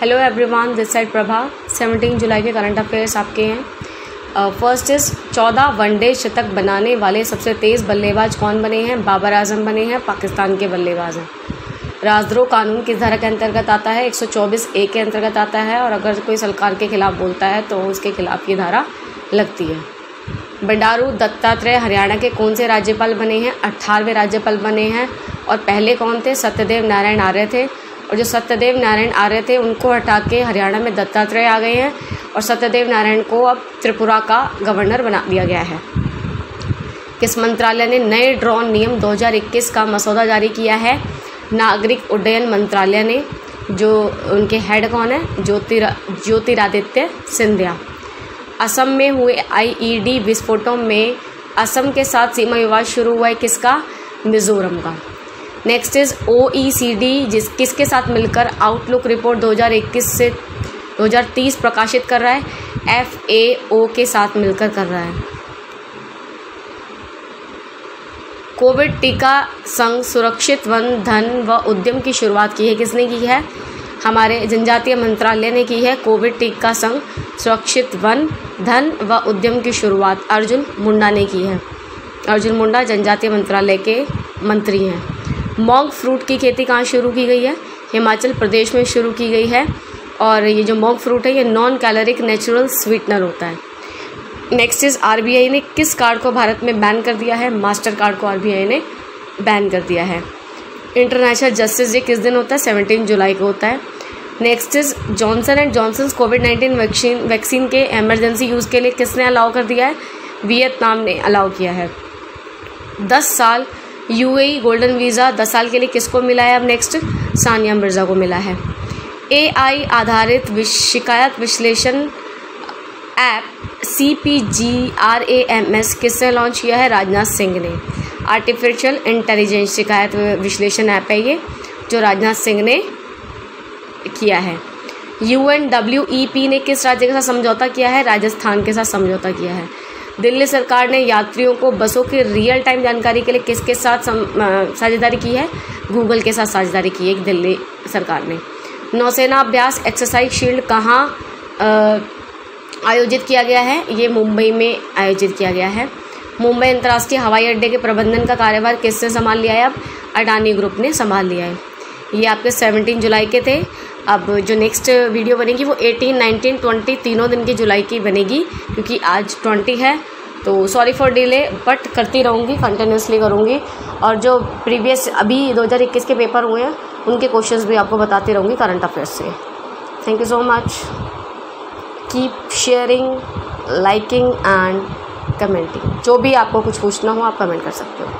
Hello everyone this side Prabha 17 जुलाई के current affairs आपके हैं। फ़र्स्ट इज़ चौदह वनडे शतक बनाने वाले सबसे तेज़ बल्लेबाज कौन बने हैं? बाबर आज़म बने हैं, पाकिस्तान के बल्लेबाज हैं। राजद्रोह कानून किस धारा के अंतर्गत आता है? 124 ए के अंतर्गत आता है और अगर कोई सरकार के खिलाफ बोलता है तो उसके खिलाफ ये धारा लगती है। बंडारू दत्तात्रेय हरियाणा के कौन से राज्यपाल बने हैं? अट्ठारहवें राज्यपाल बने हैं। और पहले कौन थे? सत्यदेव नारायण आर्य थे। और जो सत्यदेव नारायण आर्य थे, उनको हटा के हरियाणा में दत्तात्रेय आ गए हैं और सत्यदेव नारायण को अब त्रिपुरा का गवर्नर बना दिया गया है। किस मंत्रालय ने नए ड्रोन नियम 2021 का मसौदा जारी किया है? नागरिक उड्डयन मंत्रालय ने, जो उनके हेड कौन है? ज्योतिर, ज्योतिरादित्य सिंधिया। असम में हुए आईईडी विस्फोटों में असम के साथ सीमा विवाद शुरू हुआ है किसका? मिजोरम का। Next is O E C D जिस किसके साथ मिलकर आउटलुक रिपोर्ट 2021 से 2030 प्रकाशित कर रहा है एफ़ ए ओ के साथ मिलकर कर रहा है। कोविड टीका संघ सुरक्षित वन, धन व उद्यम की शुरुआत की है। किसने की है? हमारे जनजातीय मंत्रालय ने की है। कोविड टीका संघ सुरक्षित वन, धन व उद्यम की शुरुआत। अर्जुन मुंडा ने की है। अर्जुन मुंडा जनजातीय मंत्रालय के मंत्री हैं। मॉन्ग फ्रूट की खेती कहाँ शुरू की गई है? हिमाचल प्रदेश में शुरू की गई है और ये जो मॉन्ग फ्रूट है, ये नॉन कैलोरिक नेचुरल स्वीटनर होता है। नेक्स्ट इज़ आरबीआई ने किस कार्ड को भारत में बैन कर दिया है? मास्टर कार्ड को आरबीआई ने बैन कर दिया है। इंटरनेशनल जस्टिस डे किस दिन होता है? सेवनटीन जुलाई को होता है। Next is Johnson and Johnson covid nineteen vaccine vaccine के एमरजेंसी यूज़ के लिए किसने अलाउ कर दिया है? वियतनाम ने अलाउ किया है। दस साल यूएई गोल्डन वीज़ा दस साल के लिए किसको मिला है अब नेक्स्ट सानिया मिर्ज़ा को मिला है। एआई आधारित विश, शिकायत विश्लेषण app C P G R A M S किसने लॉन्च किया है? राजनाथ सिंह ने। आर्टिफिशियल इंटेलिजेंस शिकायत विश्लेषण ऐप है ये जो राजनाथ सिंह ने किया है। U N W E P ने किस राज्य के साथ समझौता किया है? राजस्थान के साथ समझौता किया है। दिल्ली सरकार ने यात्रियों को बसों की रियल टाइम जानकारी के लिए किसके साथ साझेदारी की है? गूगल के साथ साझेदारी की है दिल्ली सरकार ने। नौसेना अभ्यास एक्सरसाइज शील्ड कहाँ आयोजित किया गया है? ये मुंबई में आयोजित किया गया है। मुंबई अंतर्राष्ट्रीय हवाई अड्डे के प्रबंधन का कार्यभार किसने संभाल लिया है? अब अडानी ग्रुप ने संभाल लिया है। ये आपके सेवनटीन जुलाई के थे। अब जो नेक्स्ट वीडियो बनेगी वो एटीन नाइनटीन ट्वेंटी तीनों दिन की जुलाई की बनेगी, क्योंकि आज ट्वेंटी है। तो सॉरी फॉर डिले बट करती रहूँगी कंटिन्यूसली करूँगी। और जो प्रीवियस अभी 2021 के पेपर हुए हैं, उनके क्वेश्चंस भी आपको बताती रहूँगी करंट अफेयर्स से। Thank you so much keep sharing liking and commenting जो भी आपको कुछ पूछना हो, आप कमेंट कर सकते हो।